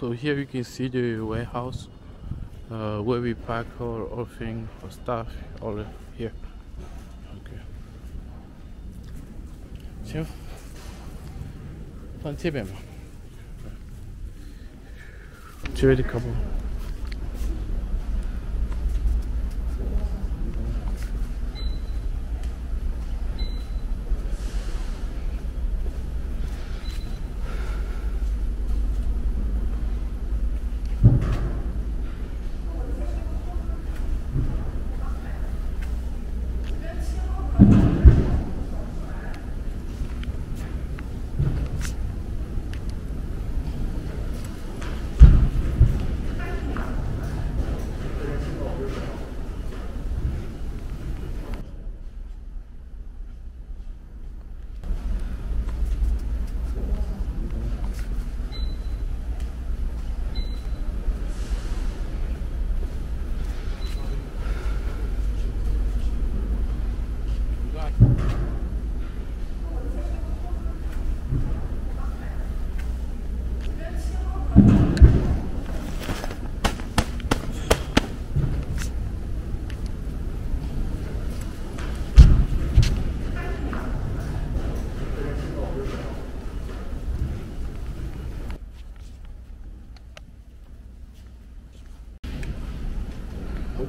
so here you can see the warehouse uh, where we pack our, our thing our stuff all here okay 行放这边吧这里可不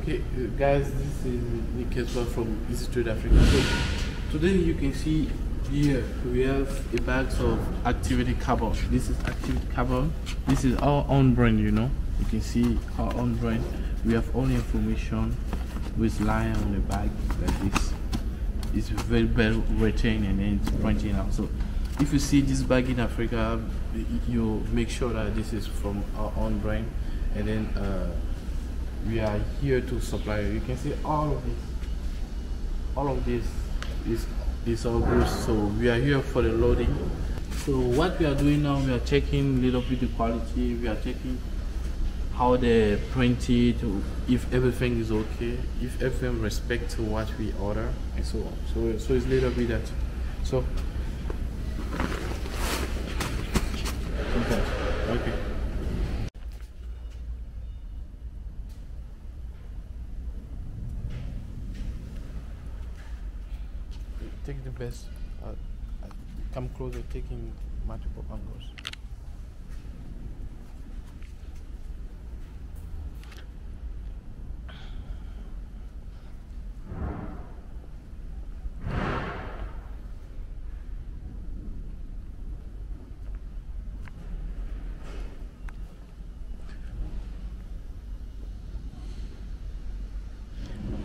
Okay, uh, guys, this is Nick from Easy Trade Africa. So today you can see here we have a bag of activity carbon. This is activity carbon. This is our own brand, you know. You can see our own brand. We have all information with line on the bag like this. It's very well retained and then it's printing out. So if you see this bag in Africa, you make sure that this is from our own brand and then uh, we are here to supply you can see all of this all of this is is all goods so we are here for the loading. So what we are doing now we are checking little bit the quality we are checking how they print it if everything is okay if everything respects what we order and so on. So so it's little bit that so. Okay. Okay take the best. Uh, uh, come closer, taking multiple angles.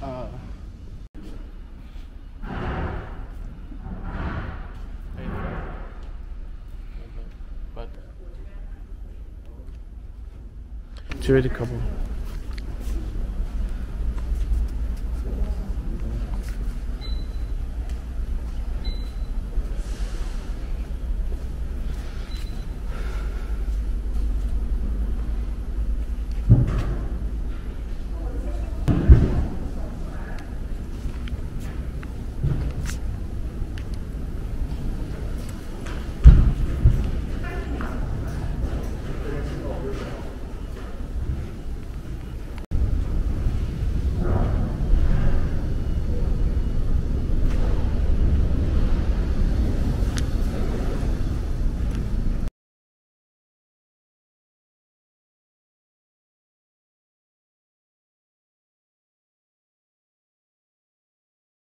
Uh, but it's a couple.